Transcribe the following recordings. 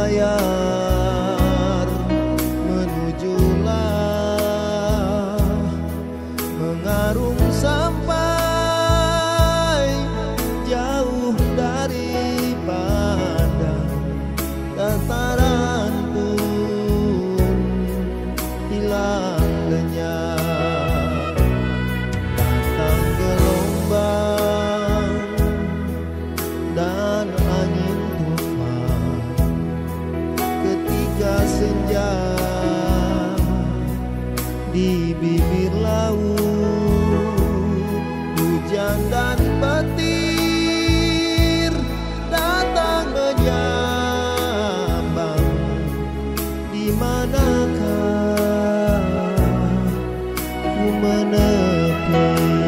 berlayar menujulah mengarung sampai di manakah ku menepi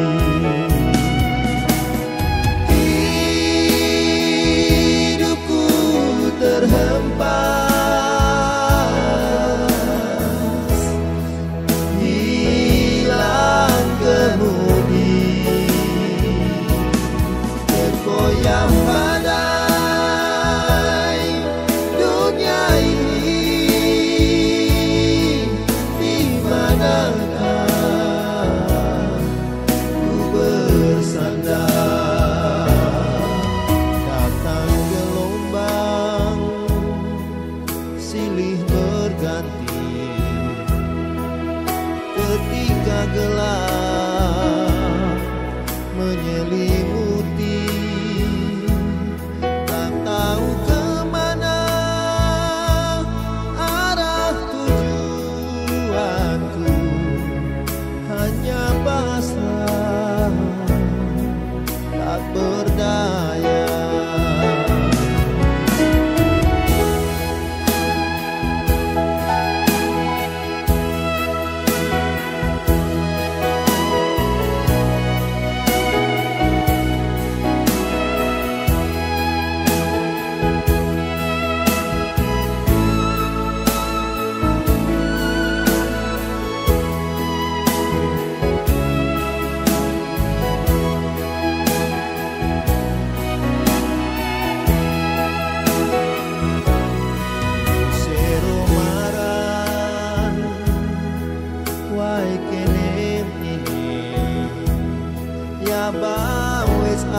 一亩地。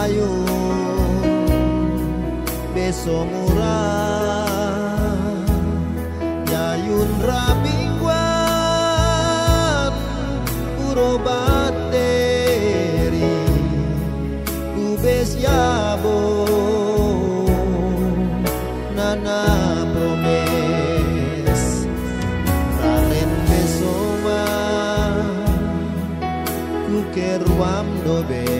layo beso mura nyayun rabingwan puro bateri ubes yabo. Nana promes ralen beso ma kukerwam dobe.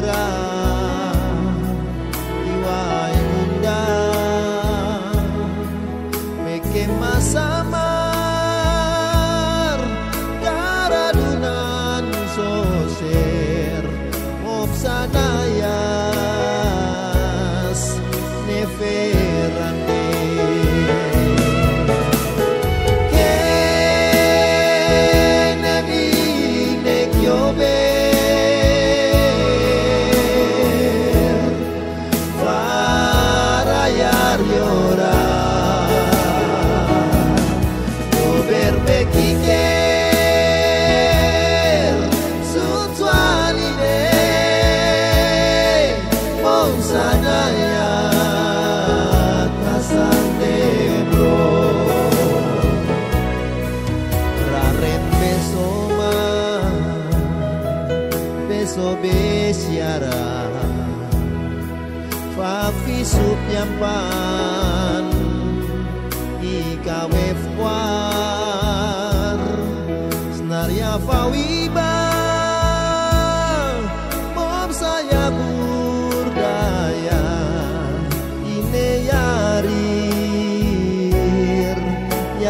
respirar.